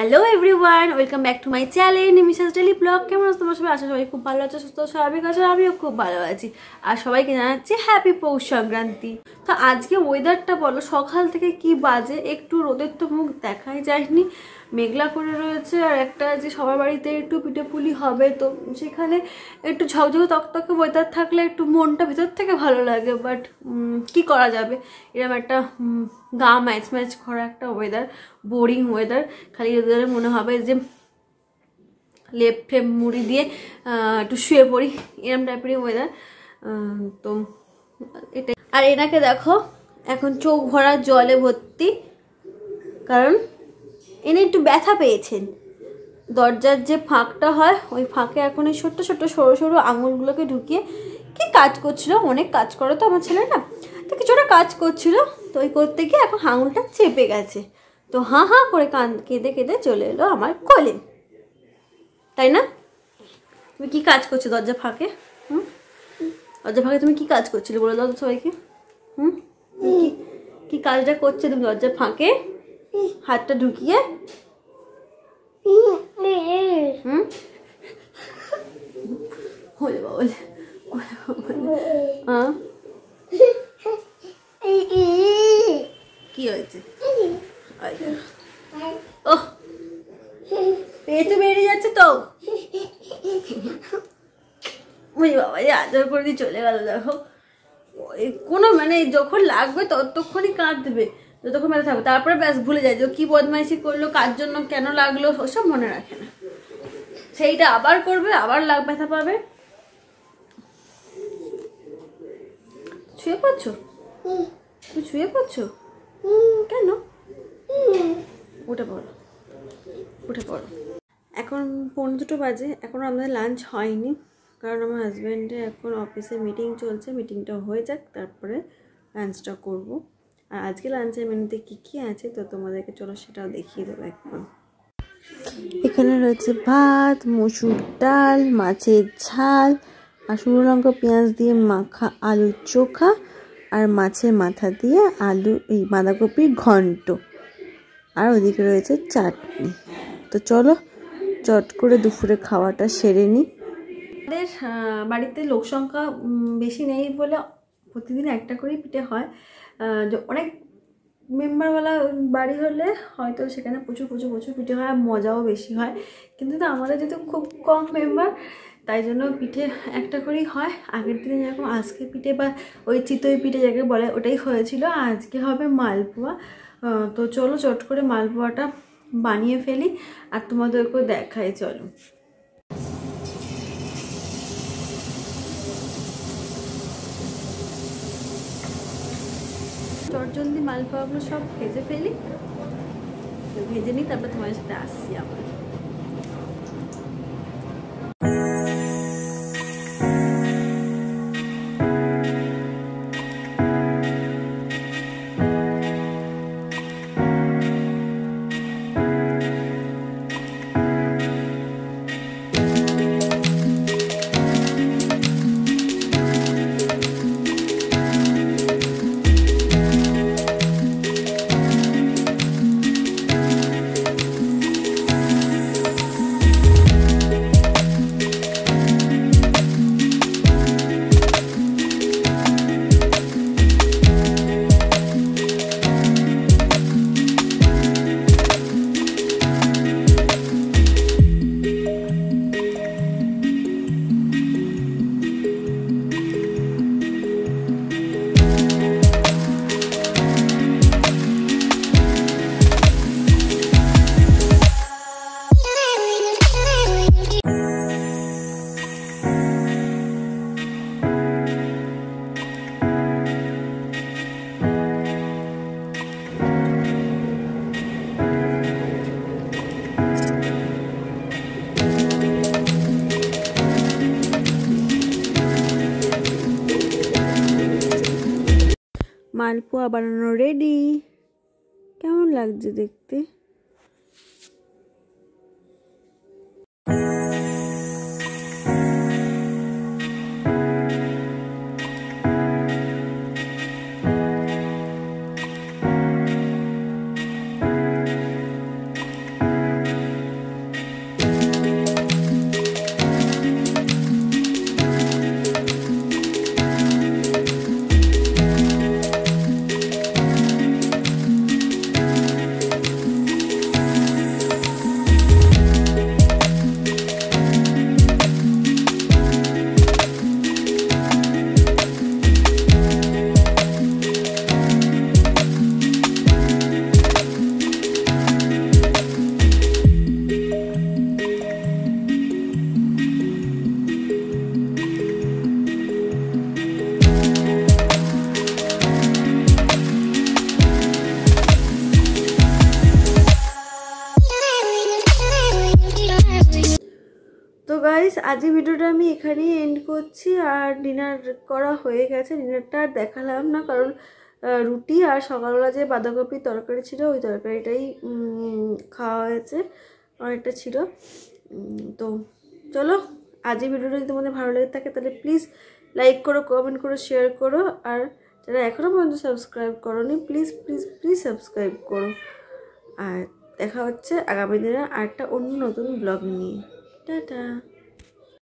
Hello everyone welcome back to my channel Nimisha's daily blog কেমন আছো তোমার? সবাই আশা সবাই খুব ভালো আছে, সুস্থ স্বাভাবিক আছে, আমিও খুব ভালো আছি। আর সবাইকে জানাচ্ছি হ্যাপি পৌষ সংক্রান্তি। তো আজকে ওয়েদারটা বলো, সকাল থেকে কি বাজে? একটু রোদের তো মুখ দেখাই যায়নি। মেঘলা করে রয়েছে আর একটা যে সবার বাড়িতে একটু পিঠেপুলি হবে, তো সেখানে একটু ঝকঝকে তকতকে ওয়েদার থাকলে একটু মনটা ভিতর থেকে ভালো লাগে বাট কি করা যাবে? এরকম একটা গা ম্যাচ ম্যাচ করা একটা ওয়েদার বোরিং ওয়েদার খালি ওয়েদারে মনে হবে যে লেপ ফেপ মুড়ি দিয়ে একটু শুয়ে পড়ি, এরম টাইপেরই ওয়েদার তো এটাই। আর এনাকে দেখো, এখন চোখ ভরা জলে ভর্তি, কারণ এনে একটু ব্যথা পেয়েছেন। দরজার যে ফাঁকটা হয়, ওই ফাঁকে এখন এই ছোট্ট ছোট্ট, সরু সরু আঙুলগুলোকে ঢুকিয়ে কি কাজ করছিল? অনেক কাজ করে তো আমার ছেলে না তো কিছুটা কাজ করছিল। তো ওই করতে গিয়ে এখন আঙুলটা চেপে গেছে। তো হাঁ হাঁ করে কান, কেঁদে কেঁদে চলে এলো আমার কোলে। তাই না? তুমি কি কাজ করছ দরজা ফাঁকে? হুম? দরজা ফাঁকে তুমি কি কাজ করছিলে বলে দাও তো সবাইকে। হুম? কি কাজটা করছে তুমি দরজা ফাঁকে? হাতটা ঢুকিয়ে। হুম? বাবলে হ্যাঁ কি হয়েছে? ও পেটে বেরিয়ে যাচ্ছে তো। ওই বাবা যে আদর করে দিয়ে চলে গেল, দেখো। কোনো মানে যখন লাগবে ততক্ষণই কাঁদবে। যতক্ষণ ব্যথা থাকবে। তারপরে ব্যাস ভুলে যায় যে কি বদমাইশি করল, কার জন্য কেন লাগল, ওসব মনে রাখে না। সেইটা আবার করবে, আবার লাগ ব্যথা পাবে। শুয়ে পড়ছো? তুমি শুয়ে পড়ছো? কেন? উঠে পড়ো। উঠে পড়ো। এখন পনেরো দুটো বাজে এখনও আমাদের লাঞ্চ হয়নি, কারণ আমার হাজব্যান্ডের এখন অফিসে মিটিং চলছে মিটিংটা হয়ে যাক, তারপরে লাঞ্চটা করব। আর আজকে লাঞ্চের মেনুতে কী কী আছে, তো তোমাদেরকে চলো সেটাও দেখিয়ে দেবো এখন। এখানে রয়েছে ভাত, মসুর ডাল, মাছের ঝাল, আর শুকনো লঙ্কা, পেঁয়াজ দিয়ে মাখা আলুর চোখা, আর মাছের মাথা দিয়ে আলু, এই বাঁধাকপির ঘন্ট। আর ওদিকে রয়েছে চাটনি। তো চলো, চট করে দুপুরে খাওয়াটা সেরে নিই আমাদের বাড়িতে লোক সংখ্যা বেশি নেই বলে প্রতিদিন একটা করেই পিঠে হয়। অনেক মেম্বারওয়ালা বাড়ি হলে হয়তো সেখানে প্রচুর প্রচুর প্রচুর পিঠে হয় আর মজাও বেশি হয়। কিন্তু তো আমাদের যেহেতু খুব কম মেম্বার তাই জন্য পিঠে একটা করেই হয়। আগের দিনে যেরকম আজকে পিঠে বা ওই চিতই পিঠে যাকে বলে, ওটাই হয়েছিল। আজকে হবে মালপোয়া। তো চলো চট করে মালপোয়াটা বানিয়ে ফেলি। আর তোমাদেরকেও দেখাই, চলো। চটজলদি মালপোয়াগুলো সব ভেজে ফেলি ভেজে নিই তারপর তোমার সাথে আসছি আবার। মালপোয়া বানানো রেডি কেমন লাগছে দেখতে? গাইস আজকে ভিডিওটা আমি এখানেই এন্ড করছি আর ডিনার করা হয়ে গেছে। ডিনারটা আর দেখালাম না, কারণ রুটি আর সকালবেলা যে বাঁধাকপির তরকারি ছিল, ওই তরকারিটাই খাওয়া হয়েছে, অনেকটা ছিল। তো চলো, আজকে ভিডিওটা যদি তোমাদের ভালো লেগে থাকে, তাহলে প্লিজ লাইক করো কমেন্ট করো শেয়ার করো। আর যারা এখনও পর্যন্ত সাবস্ক্রাইব করোনি প্লিজ প্লিজ প্লিজ সাবস্ক্রাইব করো। আর দেখা হচ্ছে আগামী দিনে আরেকটা অন্য নতুন ব্লগ নিয়ে। টাটা।